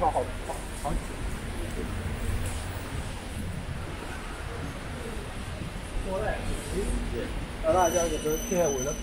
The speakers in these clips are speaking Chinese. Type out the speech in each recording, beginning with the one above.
好好好好。我嘞，大家就是贴为了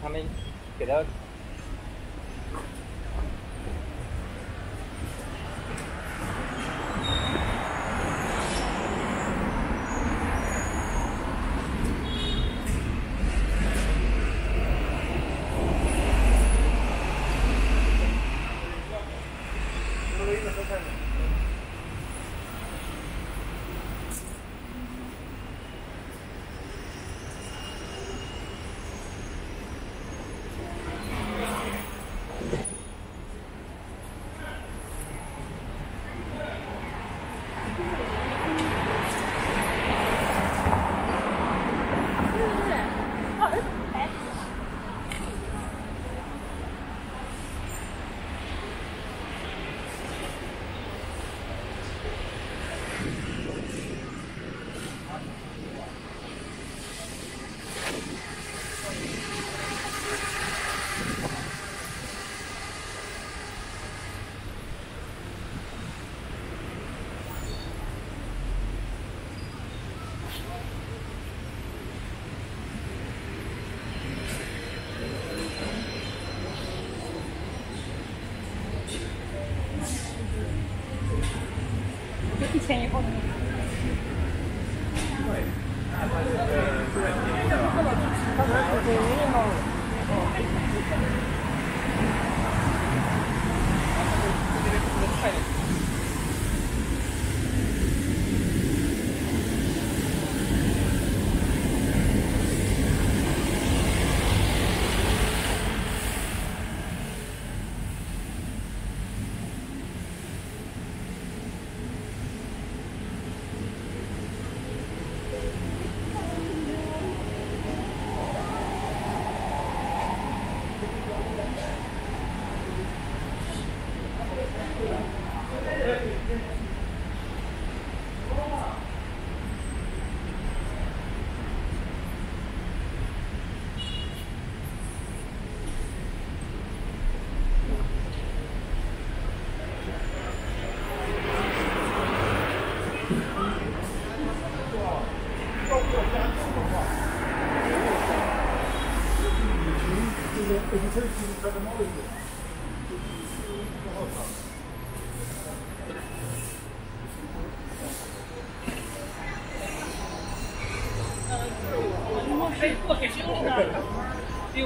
他们给他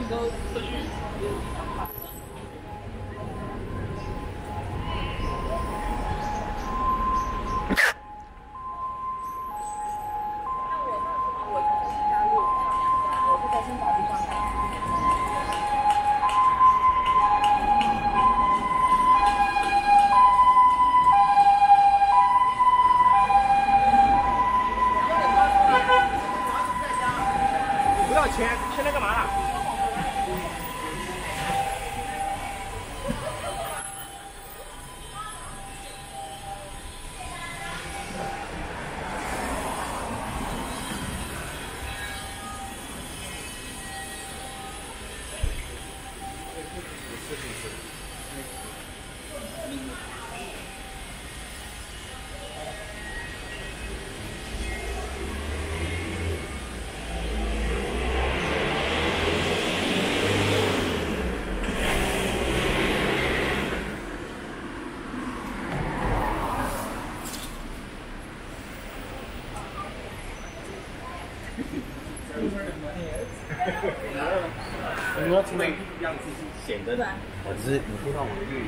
go. 你要出来样子是显得，我只是你听到我的粤语。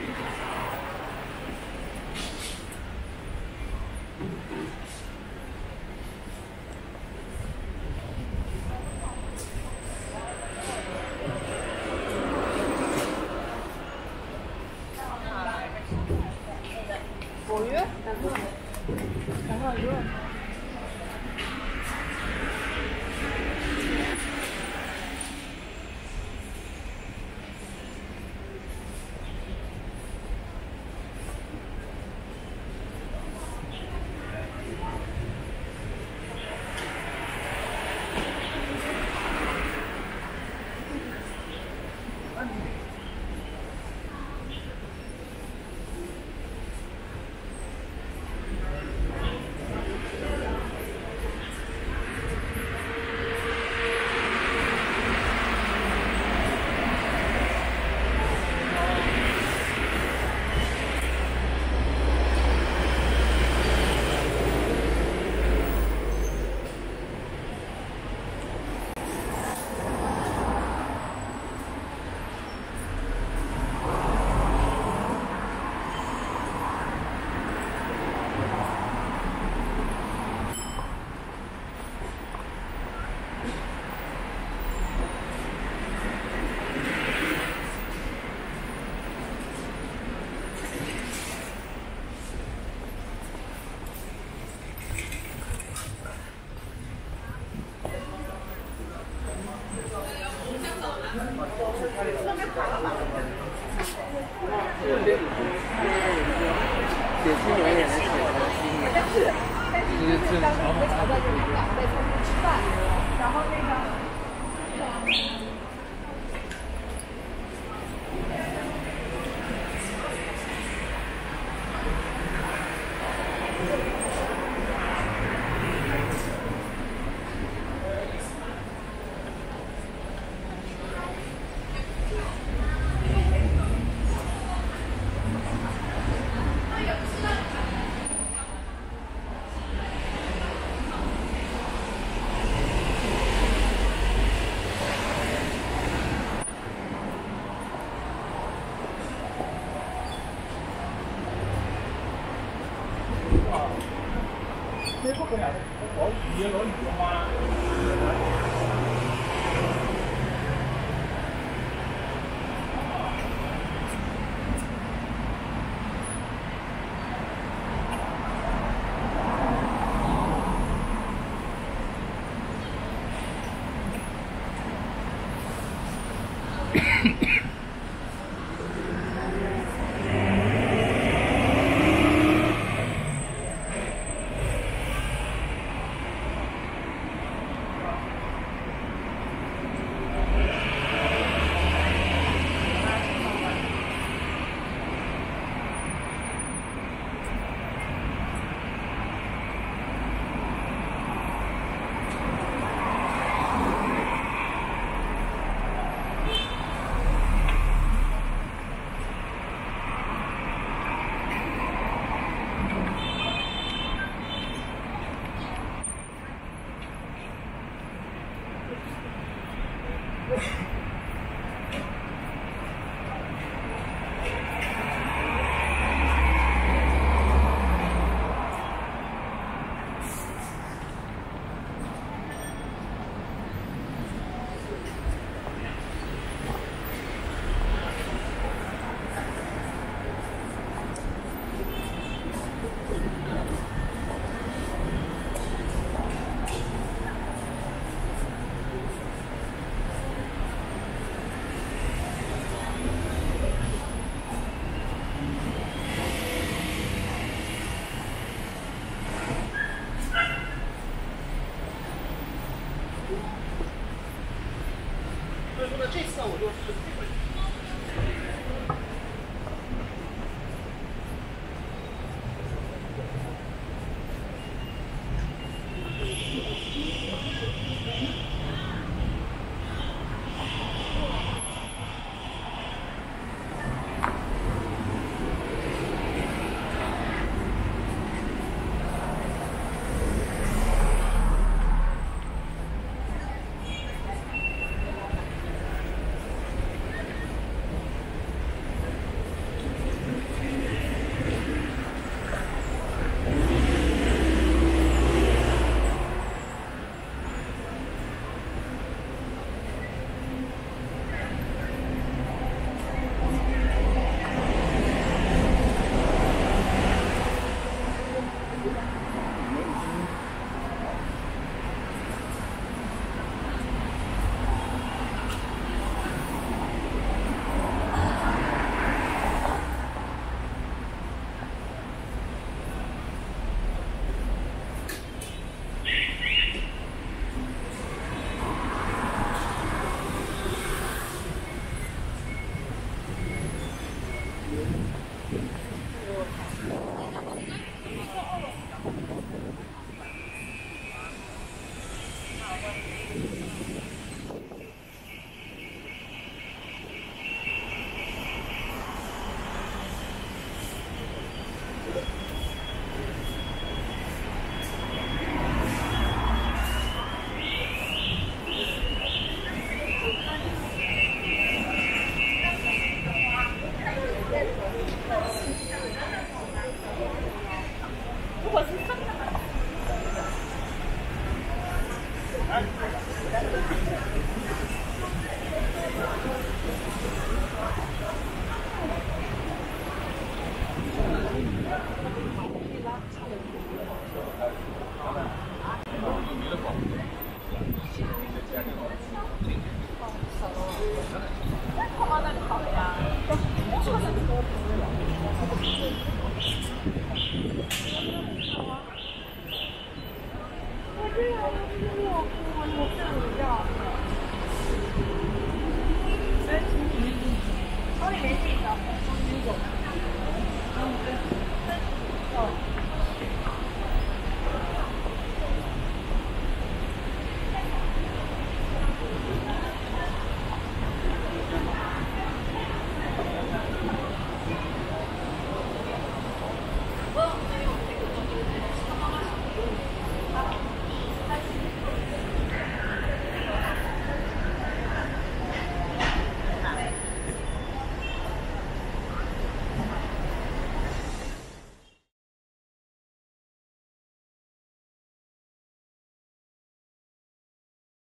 どうも。